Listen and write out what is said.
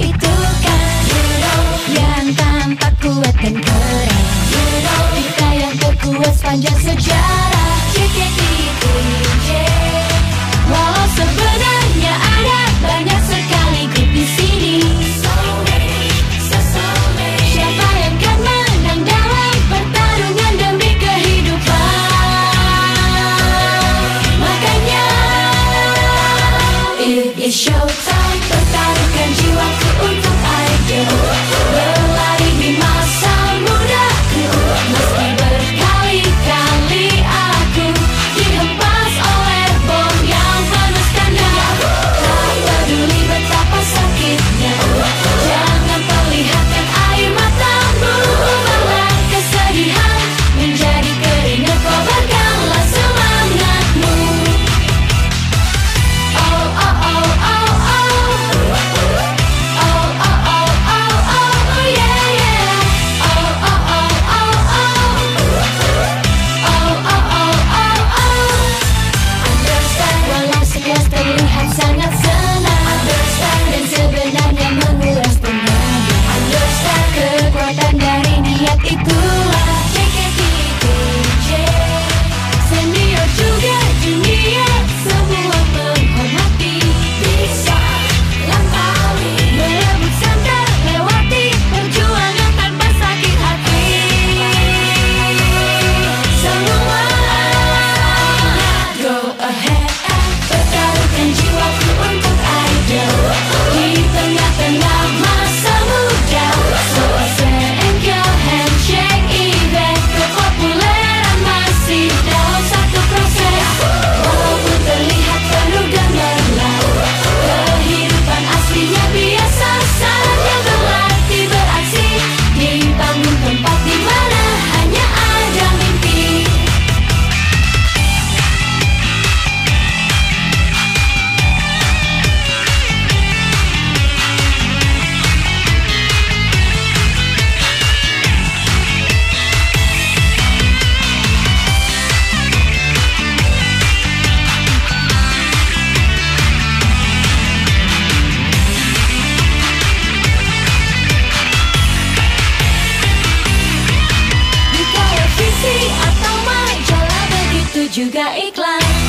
y te Y juga iklan